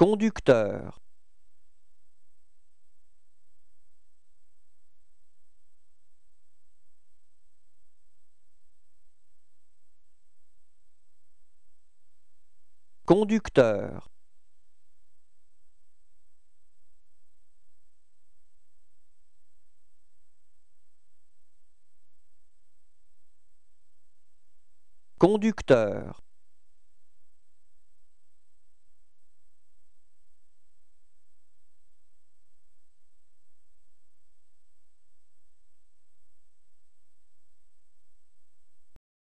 conducteur. Conducteur. Conducteur.